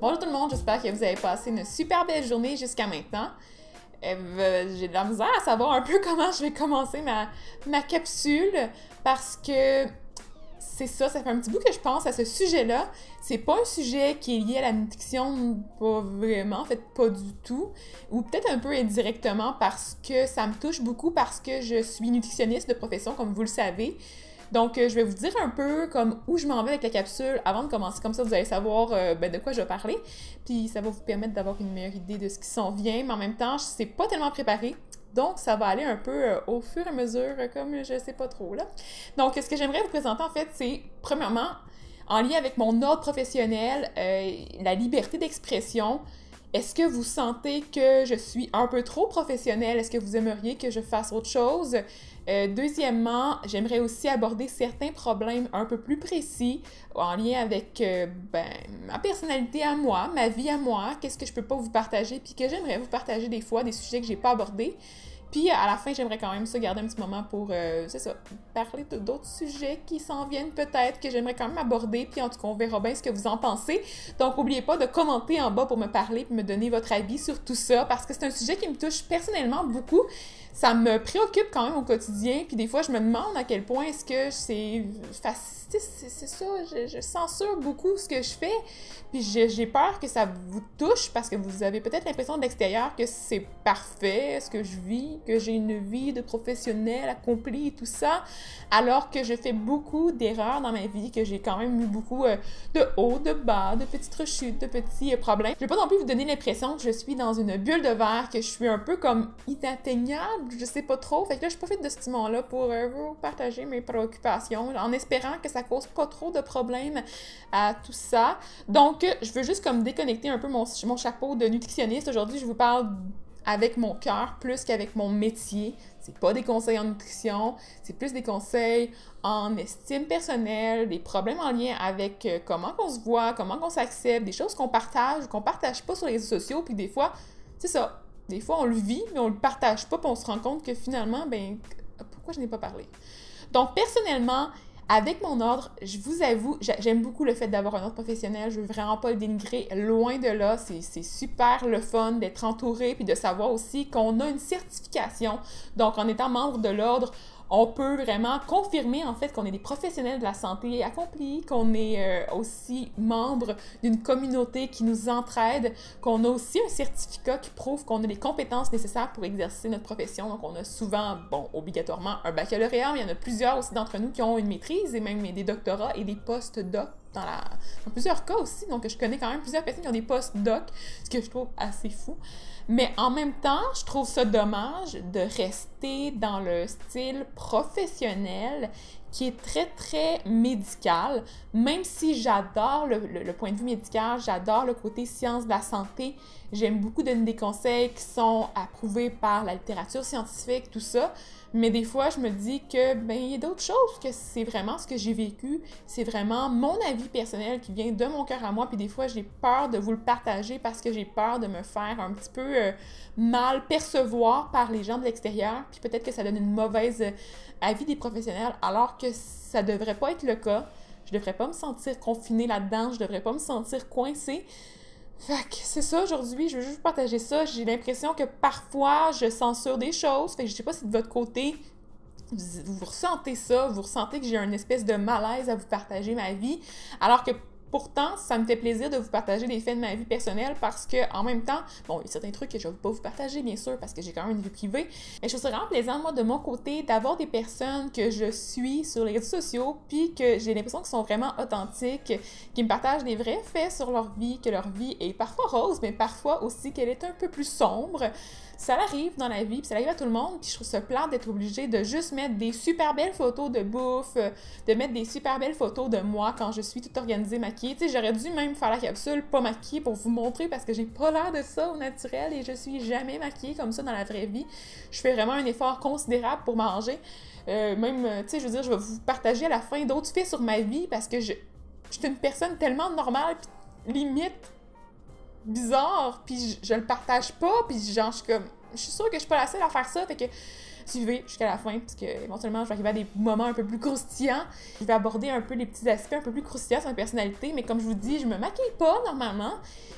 Bonjour tout le monde, j'espère que vous avez passé une super belle journée jusqu'à maintenant. Euh, j'ai de la misère à savoir un peu comment je vais commencer ma, ma capsule parce que c'est ça, ça fait un petit bout que je pense à ce sujet-là. C'est pas un sujet qui est lié à la nutrition, pas vraiment, en fait, pas du tout. Ou peut-être un peu indirectement parce que ça me touche beaucoup parce que je suis nutritionniste de profession, comme vous le savez. Donc, euh, je vais vous dire un peu comme où je m'en vais avec la capsule avant de commencer. Comme ça, vous allez savoir euh, ben, de quoi je vais parler. Puis, ça va vous permettre d'avoir une meilleure idée de ce qui s'en vient. Mais en même temps, je ne sais pas tellement préparé. Donc, ça va aller un peu euh, au fur et à mesure, comme je sais pas trop, là. Donc, ce que j'aimerais vous présenter, en fait, c'est, premièrement, en lien avec mon ordre professionnel, la liberté d'expression, est-ce que vous sentez que je suis un peu trop professionnelle? Est-ce que vous aimeriez que je fasse autre chose? Euh, deuxièmement, j'aimerais aussi aborder certains problèmes un peu plus précis en lien avec euh, ben, ma personnalité à moi, ma vie à moi, qu'est-ce que je peux pas vous partager, puis que j'aimerais vous partager des fois, des sujets que j'ai pas abordés. Puis à la fin, j'aimerais quand même ça garder un petit moment pour, euh, c'est ça, parler d'autres sujets qui s'en viennent peut-être, que j'aimerais quand même aborder. Puis en tout cas, on verra bien ce que vous en pensez. Donc n'oubliez pas de commenter en bas pour me parler et me donner votre avis sur tout ça, parce que c'est un sujet qui me touche personnellement beaucoup ça me préoccupe quand même au quotidien. Puis des fois, je me demande à quel point est-ce que c'est facile. C'est ça, je, censure beaucoup ce que je fais. Puis j'ai peur que ça vous touche parce que vous avez peut-être l'impression de l'extérieur que c'est parfait, ce que je vis, que j'ai une vie de professionnel accomplie et tout ça. Alors que je fais beaucoup d'erreurs dans ma vie, que j'ai quand même eu beaucoup euh, de hauts, de bas, de petites rechutes, de petits euh, problèmes. Je vais pas non plus vous donner l'impression que je suis dans une bulle de verre, que je suis un peu comme inatteignable je sais pas trop. Fait que là, je profite de ce moment-là pour euh, vous partager mes préoccupations, en espérant que ça cause pas trop de problèmes à tout ça. Donc, je veux juste comme déconnecter un peu mon, mon chapeau de nutritionniste. Aujourd'hui, je vous parle avec mon cœur plus qu'avec mon métier. C'est pas des conseils en nutrition, c'est plus des conseils en estime personnelle, des problèmes en lien avec euh, comment qu'on se voit, comment qu'on s'accepte, des choses qu'on partage ou qu'on partage pas sur les réseaux sociaux, puis des fois, c'est ça, des fois, on le vit, mais on le partage pas, puis on se rend compte que finalement, ben, pourquoi je n'ai pas parlé? Donc, personnellement, avec mon ordre, je vous avoue, j'aime beaucoup le fait d'avoir un ordre professionnel. Je veux vraiment pas le dénigrer. Loin de là, c'est super le fun d'être entouré puis de savoir aussi qu'on a une certification. Donc, en étant membre de l'ordre, on peut vraiment confirmer en fait qu'on est des professionnels de la santé accomplis, qu'on est euh, aussi membre d'une communauté qui nous entraide, qu'on a aussi un certificat qui prouve qu'on a les compétences nécessaires pour exercer notre profession. Donc on a souvent, bon, obligatoirement un baccalauréat, mais il y en a plusieurs aussi d'entre nous qui ont une maîtrise et même des doctorats et des post-doc dans, la... plusieurs cas aussi. Donc je connais quand même plusieurs personnes qui ont des post-doc, ce que je trouve assez fou. Mais en même temps, je trouve ça dommage de rester dans le style professionnel qui est très, très médical. Même si j'adore le, point de vue médical, j'adore le côté science de la santé, j'aime beaucoup donner des conseils qui sont approuvés par la littérature scientifique, tout ça. Mais des fois, je me dis que, ben, il y a d'autres choses, que c'est vraiment ce que j'ai vécu, c'est vraiment mon avis personnel qui vient de mon cœur à moi, puis des fois, j'ai peur de vous le partager parce que j'ai peur de me faire un petit peu euh, mal percevoir par les gens de l'extérieur, puis peut-être que ça donne une mauvaise euh, avis des professionnels, alors que ça devrait pas être le cas. Je devrais pas me sentir confinée là-dedans, je devrais pas me sentir coincée. Fait c'est ça aujourd'hui, je veux juste partager ça. J'ai l'impression que parfois je censure des choses. Fait que je sais pas si de votre côté vous, vous ressentez ça, vous ressentez que j'ai une espèce de malaise à vous partager ma vie, alors que Pourtant, ça me fait plaisir de vous partager des faits de ma vie personnelle parce que, en même temps, bon, il y a certains trucs que je ne vais pas vous partager, bien sûr, parce que j'ai quand même une vie privée, mais je trouve ça vraiment plaisant, moi, de mon côté, d'avoir des personnes que je suis sur les réseaux sociaux, puis que j'ai l'impression qu'ils sont vraiment authentiques, qui me partagent des vrais faits sur leur vie, que leur vie est parfois rose, mais parfois aussi qu'elle est un peu plus sombre ça arrive dans la vie, puis ça arrive à tout le monde, puis je trouve ça plat d'être obligé de juste mettre des super belles photos de bouffe, de mettre des super belles photos de moi quand je suis toute organisée, maquillée. J'aurais dû même faire la capsule pas maquillée pour vous montrer parce que j'ai pas l'air de ça au naturel et je suis jamais maquillée comme ça dans la vraie vie. Je fais vraiment un effort considérable pour manger. Euh, même, euh, tu sais, je veux dire, je vais vous partager à la fin d'autres faits sur ma vie parce que je, je suis une personne tellement normale, limite bizarre, puis je, le partage pas, puis genre, je suis comme, je suis sûre que je suis pas la seule à faire ça, fait que jusqu'à la fin, parce que éventuellement, je vais arriver à des moments un peu plus croustillants. Je vais aborder un peu les petits aspects un peu plus croustillants sur ma personnalité, mais comme je vous dis, je me maquille pas normalement.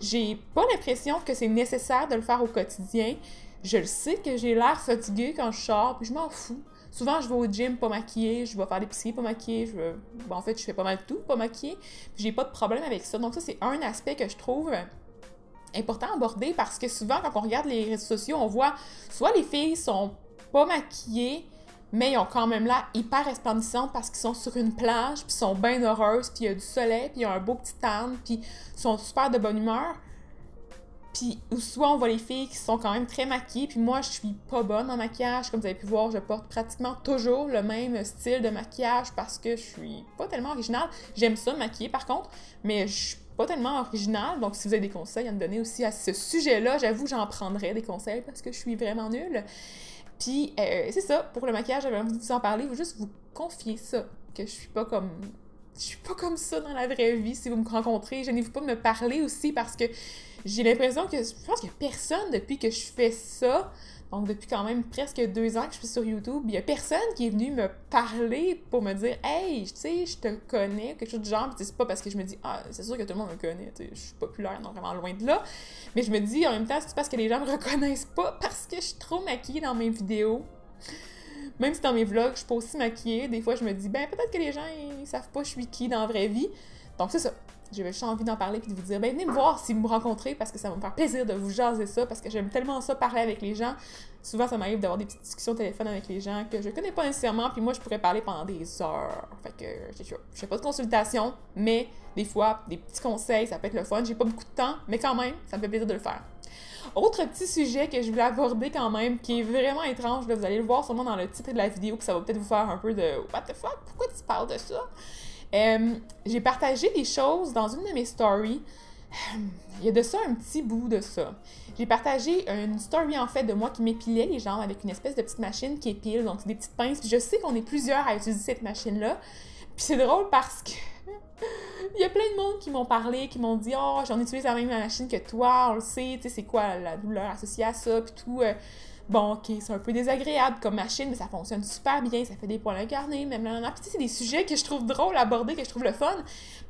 J'ai pas l'impression que c'est nécessaire de le faire au quotidien. Je le sais que j'ai l'air fatiguée quand je sors, puis je m'en fous. Souvent, je vais au gym pas maquillée, je vais faire des piscines pas maquillée, je en fait, je fais pas mal de tout pas maquillée, puis j'ai pas de problème avec ça. Donc ça, c'est un aspect que je trouve important à aborder parce que souvent, quand on regarde les réseaux sociaux, on voit soit les filles sont pas maquillées, mais ils ont quand même l'air hyper resplendissantes parce qu'ils sont sur une plage, puis sont bien heureuses, puis il y a du soleil, puis il y a un beau petit tan, puis sont super de bonne humeur. Puis soit on voit les filles qui sont quand même très maquillées, puis moi je suis pas bonne en maquillage, comme vous avez pu voir, je porte pratiquement toujours le même style de maquillage parce que je suis pas tellement originale. J'aime ça maquiller par contre, mais je suis pas tellement originale, donc si vous avez des conseils à me donner aussi à ce sujet-là, j'avoue j'en prendrais des conseils parce que je suis vraiment nulle. Puis euh, c'est ça, pour le maquillage, j'avais envie de vous en parler, veux juste vous confier ça, que je suis pas comme je suis pas comme ça dans la vraie vie. Si vous me rencontrez, je vous pas de me parler aussi parce que j'ai l'impression que je pense a personne depuis que je fais ça donc, depuis quand même presque deux ans que je suis sur YouTube, il y a personne qui est venu me parler pour me dire Hey, tu sais, je te connais, quelque chose du genre. Puis, c'est pas parce que je me dis Ah, c'est sûr que tout le monde me connaît, tu sais, je suis populaire, donc vraiment loin de là. Mais je me dis en même temps, c'est parce que les gens me reconnaissent pas parce que je suis trop maquillée dans mes vidéos. Même si dans mes vlogs, je suis pas aussi maquillée, des fois je me dis Ben, peut-être que les gens, ils savent pas je suis qui dans la vraie vie. Donc, c'est ça. J'avais juste envie d'en parler puis de vous dire, ben venez me voir si vous me rencontrez parce que ça va me faire plaisir de vous jaser ça parce que j'aime tellement ça parler avec les gens. Souvent, ça m'arrive d'avoir des petites discussions au téléphone avec les gens que je connais pas nécessairement puis moi, je pourrais parler pendant des heures. Fait que je fais pas de consultation, mais des fois, des petits conseils, ça peut être le fun. J'ai pas beaucoup de temps, mais quand même, ça me fait plaisir de le faire. Autre petit sujet que je voulais aborder quand même, qui est vraiment étrange, vous allez le voir sûrement dans le titre de la vidéo, que ça va peut-être vous faire un peu de What the fuck, pourquoi tu parles de ça? Euh, j'ai partagé des choses dans une de mes stories. Il y a de ça un petit bout de ça. J'ai partagé une story en fait de moi qui m'épilait les jambes avec une espèce de petite machine qui épile, donc des petites pinces. Puis je sais qu'on est plusieurs à utiliser cette machine-là. Puis c'est drôle parce que il y a plein de monde qui m'ont parlé, qui m'ont dit Oh, j'en utilise la même machine que toi, on le sait, tu sais, c'est quoi la douleur associée à ça, puis tout. Bon, ok, c'est un peu désagréable comme machine, mais ça fonctionne super bien, ça fait des poils incarnés, même là. Puis c'est des sujets que je trouve drôle à aborder, que je trouve le fun,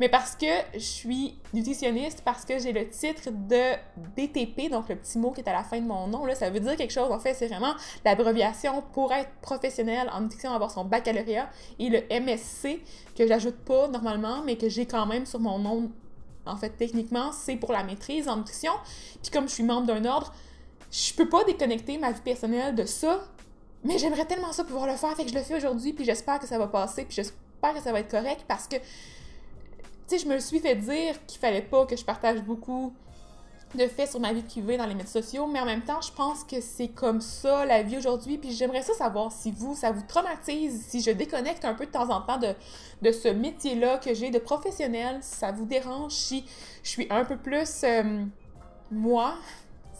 mais parce que je suis nutritionniste, parce que j'ai le titre de BTP, donc le petit mot qui est à la fin de mon nom, là, ça veut dire quelque chose. En fait, c'est vraiment l'abréviation pour être professionnel en nutrition, avoir son baccalauréat, et le MSC, que j'ajoute pas normalement, mais que j'ai quand même sur mon nom en fait, techniquement, c'est pour la maîtrise en nutrition. Puis comme je suis membre d'un ordre, je peux pas déconnecter ma vie personnelle de ça, mais j'aimerais tellement ça pouvoir le faire, fait que je le fais aujourd'hui, puis j'espère que ça va passer, puis j'espère que ça va être correct parce que, tu sais, je me suis fait dire qu'il fallait pas que je partage beaucoup de faits sur ma vie privée dans les médias sociaux, mais en même temps, je pense que c'est comme ça la vie aujourd'hui, puis j'aimerais ça savoir si vous, ça vous traumatise, si je déconnecte un peu de temps en temps de, de ce métier-là que j'ai de professionnel, si ça vous dérange, si je suis un peu plus euh, moi,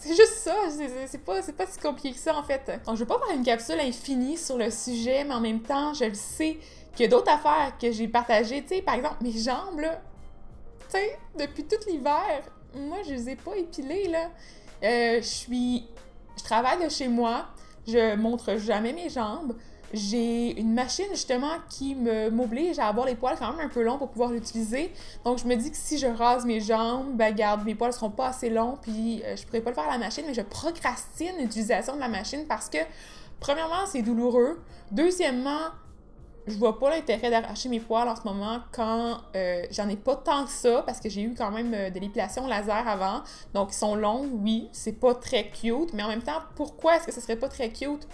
c'est juste ça, c'est pas, si compliqué que ça en fait. Donc je veux pas faire une capsule infinie sur le sujet, mais en même temps, je le sais qu'il y a d'autres affaires que j'ai partagées. Tu sais, par exemple, mes jambes, là, tu sais, depuis tout l'hiver, moi, je les ai pas épilées, là. Euh, je suis... Je travaille de chez moi, je montre jamais mes jambes j'ai une machine justement qui me m'oblige à avoir les poils quand même un peu longs pour pouvoir l'utiliser. Donc je me dis que si je rase mes jambes, ben garde, mes poils seront pas assez longs puis euh, je pourrais pas le faire à la machine, mais je procrastine l'utilisation de la machine parce que premièrement, c'est douloureux. Deuxièmement, je vois pas l'intérêt d'arracher mes poils en ce moment quand euh, j'en ai pas tant que ça parce que j'ai eu quand même euh, de l'épilation laser avant. Donc ils sont longs, oui, c'est pas très cute, mais en même temps, pourquoi est-ce que ce serait pas très cute?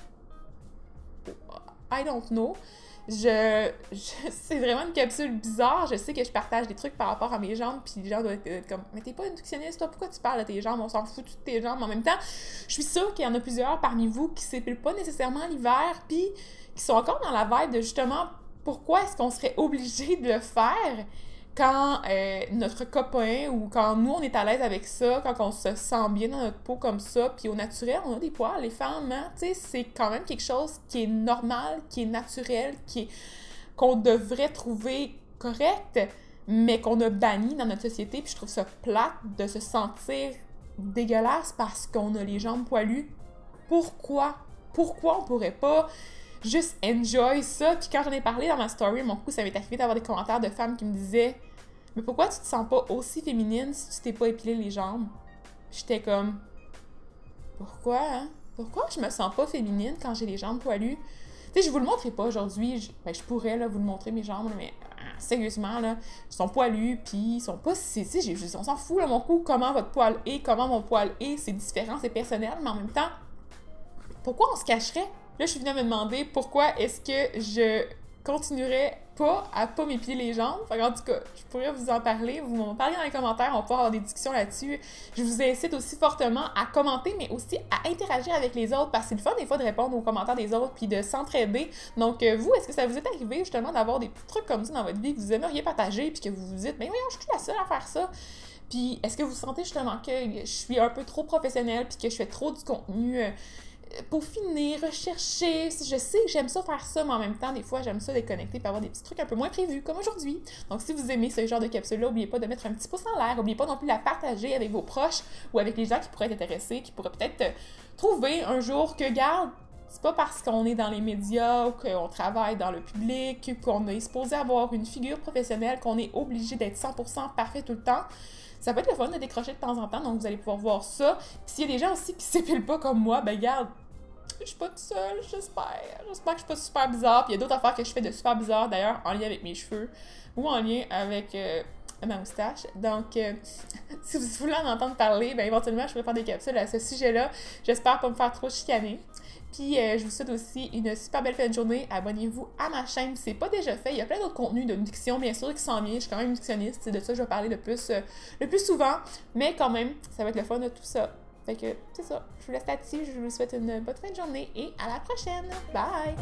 I don't know. Je, c'est vraiment une capsule bizarre. Je sais que je partage des trucs par rapport à mes jambes, puis les gens doivent être comme Mais t'es pas une nutritionniste, toi, pourquoi tu parles de tes jambes? On s'en fout de tes jambes. En même temps, je suis sûre qu'il y en a plusieurs parmi vous qui s'épilent pas nécessairement l'hiver, puis qui sont encore dans la vibe de justement pourquoi est-ce qu'on serait obligé de le faire? Quand euh, notre copain ou quand nous on est à l'aise avec ça, quand on se sent bien dans notre peau comme ça, puis au naturel, on a des poils, les femmes, hein, tu sais, c'est quand même quelque chose qui est normal, qui est naturel, qui qu'on devrait trouver correct, mais qu'on a banni dans notre société, puis je trouve ça plate de se sentir dégueulasse parce qu'on a les jambes poilues. Pourquoi? Pourquoi on pourrait pas juste enjoy ça? Puis quand j'en ai parlé dans ma story, mon coup, ça m'est arrivé d'avoir des commentaires de femmes qui me disaient Mais pourquoi tu te sens pas aussi féminine si tu t'es pas épilé les jambes? J'étais comme Pourquoi, hein? Pourquoi je me sens pas féminine quand j'ai les jambes poilues? Tu sais, je vous le montrerai pas aujourd'hui. Je, ben, je pourrais là, vous le montrer, mes jambes, mais ah, sérieusement, là, sont poilus, puis ils sont pas. Tu sais, on s'en fout, mon cou, comment votre poil est, comment mon poil est, c'est différent, c'est personnel, mais en même temps, pourquoi on se cacherait? Là, je suis venue à me demander pourquoi est-ce que je continuerais pas à pas m'épiler les jambes. en tout cas, je pourrais vous en parler. Vous m'en parlez dans les commentaires, on peut avoir des discussions là-dessus. Je vous incite aussi fortement à commenter, mais aussi à interagir avec les autres parce que c'est le fun des fois de répondre aux commentaires des autres puis de s'entraider. Donc, euh, vous, est-ce que ça vous est arrivé justement d'avoir des trucs comme ça dans votre vie que vous aimeriez partager puis que vous vous dites, mais voyons, je suis la seule à faire ça? Puis, est-ce que vous sentez justement que je suis un peu trop professionnelle puis que je fais trop du contenu? Euh, pour finir, rechercher. Je sais que j'aime ça faire ça, mais en même temps, des fois, j'aime ça déconnecter pour avoir des petits trucs un peu moins prévus, comme aujourd'hui. Donc, si vous aimez ce genre de capsule-là, n'oubliez pas de mettre un petit pouce en l'air. N'oubliez pas non plus de la partager avec vos proches ou avec les gens qui pourraient être intéressés, qui pourraient peut-être trouver un jour que, garde, c'est pas parce qu'on est dans les médias ou qu'on travaille dans le public, qu'on est supposé avoir une figure professionnelle, qu'on est obligé d'être 100% parfait tout le temps. Ça peut être le fun de décrocher de temps en temps, donc vous allez pouvoir voir ça. Puis s'il y a des gens aussi qui s'épilent pas comme moi, ben garde, je suis pas toute seule, j'espère. J'espère que je suis pas super bizarre. Puis il y a d'autres affaires que je fais de super bizarre, d'ailleurs, en lien avec mes cheveux ou en lien avec euh, ma moustache. Donc, euh, si vous voulez en entendre parler, ben éventuellement, je pourrais faire des capsules à ce sujet-là. J'espère pas me faire trop chicaner. Puis euh, je vous souhaite aussi une super belle fin de journée. Abonnez-vous à ma chaîne si c'est pas déjà fait. Il y a plein d'autres contenus de diction, bien sûr, qui s'en viennent. Je suis quand même une dictionniste. C'est de ça que je vais parler le plus, le plus souvent. Mais quand même, ça va être le fun de tout ça. Fait que c'est ça. Je vous laisse là-dessus. Je vous souhaite une bonne fin de journée et à la prochaine. Bye!